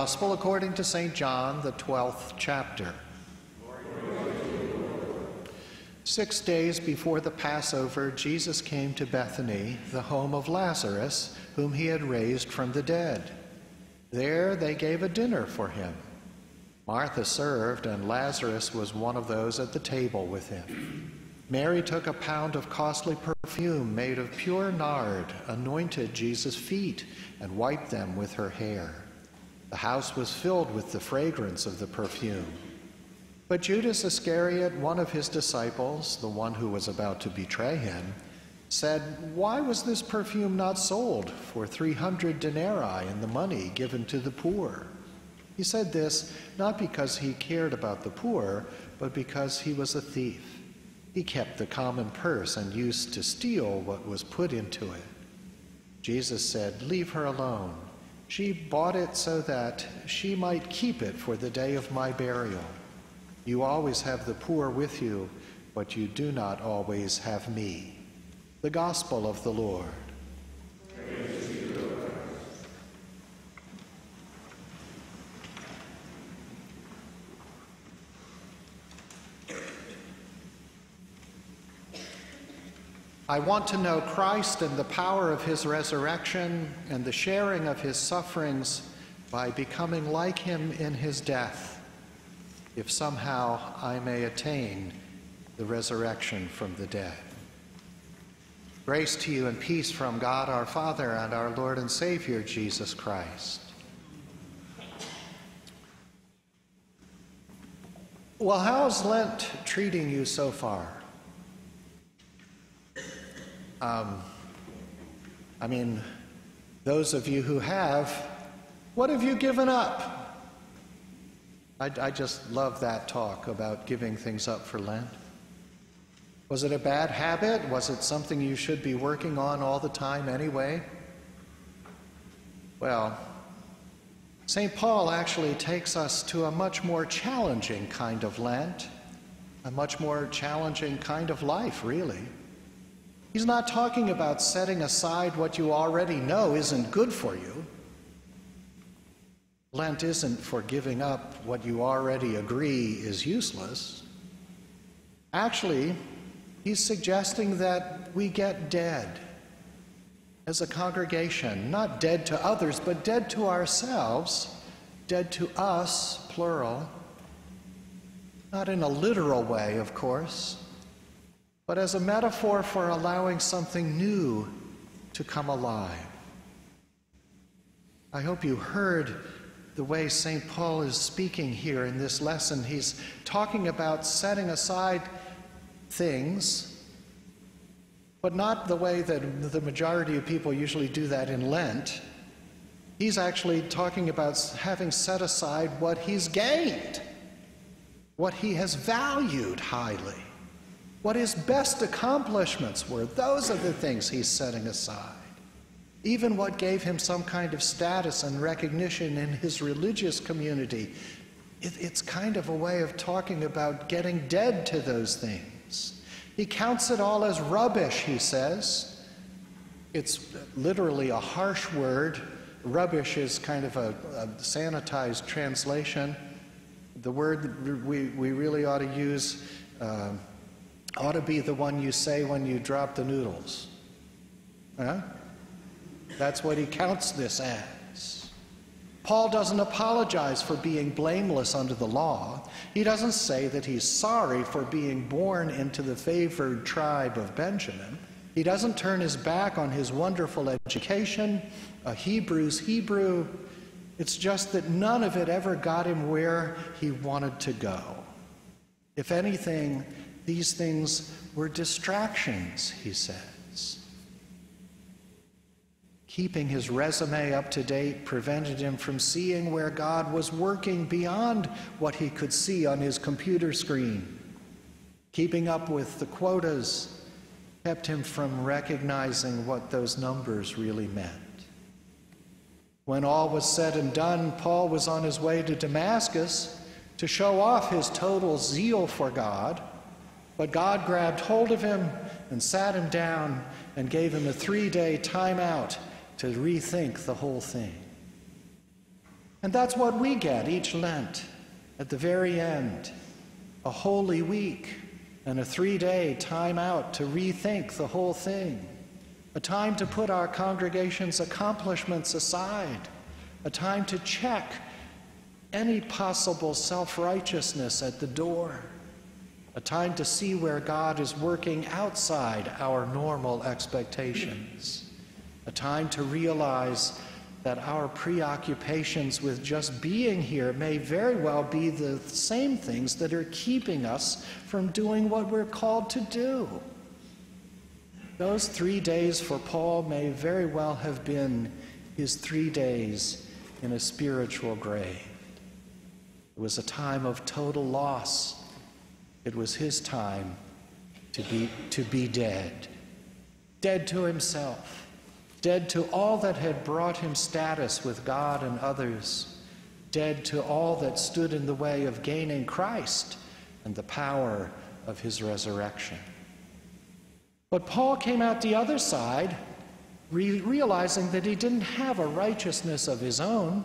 Gospel according to St. John, the 12th chapter. Six days before the Passover, Jesus came to Bethany, the home of Lazarus, whom he had raised from the dead. There they gave a dinner for him. Martha served, and Lazarus was one of those at the table with him. Mary took a pound of costly perfume made of pure nard, anointed Jesus' feet, and wiped them with her hair. The house was filled with the fragrance of the perfume. But Judas Iscariot, one of his disciples, the one who was about to betray him, said, Why was this perfume not sold for 300 denarii and the money given to the poor? He said this not because he cared about the poor, but because he was a thief. He kept the common purse and used to steal what was put into it. Jesus said, Leave her alone. She bought it so that she might keep it for the day of my burial. You always have the poor with you, but you do not always have me. The Gospel of the Lord. I want to know Christ and the power of his resurrection and the sharing of his sufferings by becoming like him in his death, if somehow I may attain the resurrection from the dead. Grace to you and peace from God our Father and our Lord and Savior Jesus Christ. Well, how's Lent treating you so far? Um, I mean, those of you who have, what have you given up? I, I just love that talk about giving things up for Lent. Was it a bad habit? Was it something you should be working on all the time anyway? Well, St. Paul actually takes us to a much more challenging kind of Lent, a much more challenging kind of life, really. He's not talking about setting aside what you already know isn't good for you. Lent isn't for giving up what you already agree is useless. Actually, he's suggesting that we get dead as a congregation, not dead to others, but dead to ourselves, dead to us, plural. Not in a literal way, of course, but as a metaphor for allowing something new to come alive. I hope you heard the way St. Paul is speaking here in this lesson. He's talking about setting aside things, but not the way that the majority of people usually do that in Lent. He's actually talking about having set aside what he's gained, what he has valued highly what his best accomplishments were. Those are the things he's setting aside. Even what gave him some kind of status and recognition in his religious community. It, it's kind of a way of talking about getting dead to those things. He counts it all as rubbish, he says. It's literally a harsh word. Rubbish is kind of a, a sanitized translation. The word we, we really ought to use. Uh, ought to be the one you say when you drop the noodles. Huh? That's what he counts this as. Paul doesn't apologize for being blameless under the law. He doesn't say that he's sorry for being born into the favored tribe of Benjamin. He doesn't turn his back on his wonderful education, a Hebrew's Hebrew. It's just that none of it ever got him where he wanted to go. If anything, these things were distractions, he says. Keeping his resume up to date prevented him from seeing where God was working beyond what he could see on his computer screen. Keeping up with the quotas kept him from recognizing what those numbers really meant. When all was said and done, Paul was on his way to Damascus to show off his total zeal for God but God grabbed hold of him and sat him down and gave him a three day timeout to rethink the whole thing. And that's what we get each Lent at the very end. A holy week and a three day time out to rethink the whole thing, a time to put our congregation's accomplishments aside, a time to check any possible self righteousness at the door, a time to see where God is working outside our normal expectations, a time to realize that our preoccupations with just being here may very well be the same things that are keeping us from doing what we're called to do. Those three days for Paul may very well have been his three days in a spiritual grave. It was a time of total loss. It was his time to be, to be dead, dead to himself. Dead to all that had brought him status with God and others, dead to all that stood in the way of gaining Christ and the power of his resurrection. But Paul came out the other side, re- realizing that he didn't have a righteousness of his own,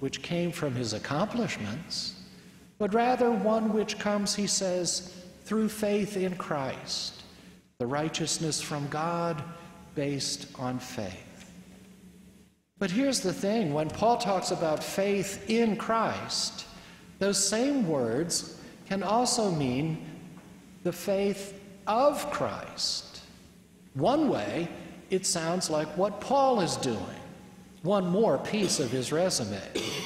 which came from his accomplishments, but rather one which comes, he says, through faith in Christ, the righteousness from God based on faith. But here's the thing when Paul talks about faith in Christ, those same words can also mean the faith of Christ. One way, it sounds like what Paul is doing. One more piece of his resume,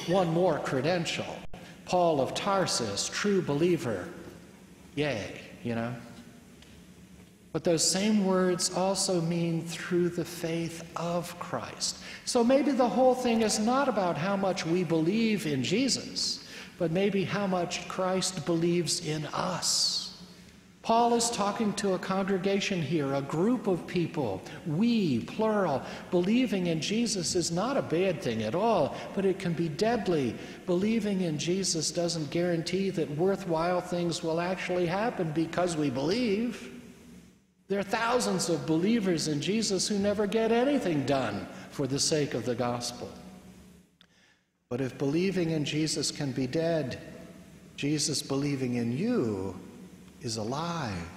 one more credential. Paul of Tarsus, true believer. Yay, you know? But those same words also mean through the faith of Christ. So maybe the whole thing is not about how much we believe in Jesus, but maybe how much Christ believes in us. Paul is talking to a congregation here, a group of people, we, plural. Believing in Jesus is not a bad thing at all, but it can be deadly. Believing in Jesus doesn't guarantee that worthwhile things will actually happen because we believe. There are thousands of believers in Jesus who never get anything done for the sake of the gospel. But if believing in Jesus can be dead, Jesus believing in you is alive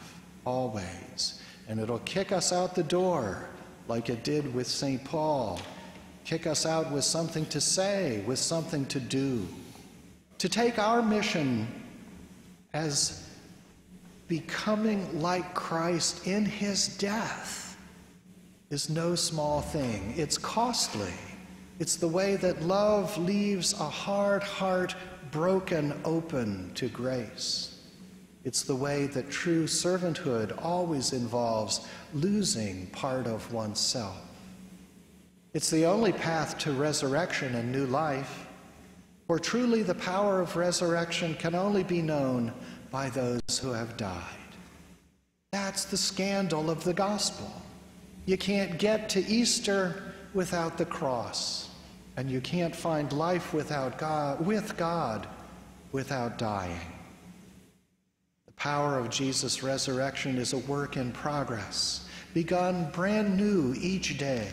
always. And it'll kick us out the door like it did with St. Paul. Kick us out with something to say, with something to do. To take our mission as becoming like Christ in his death is no small thing. It's costly. It's the way that love leaves a hard heart broken open to grace. It's the way that true servanthood always involves losing part of oneself. It's the only path to resurrection and new life, for truly the power of resurrection can only be known by those who have died. That's the scandal of the gospel. You can't get to Easter without the cross, and you can't find life without God, with God without dying. Power of Jesus' resurrection is a work in progress, begun brand new each day,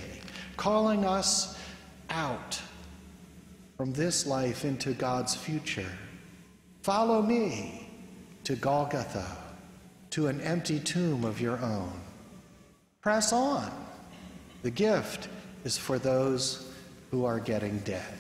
calling us out from this life into God's future. Follow me to Golgotha, to an empty tomb of your own. Press on. The gift is for those who are getting dead.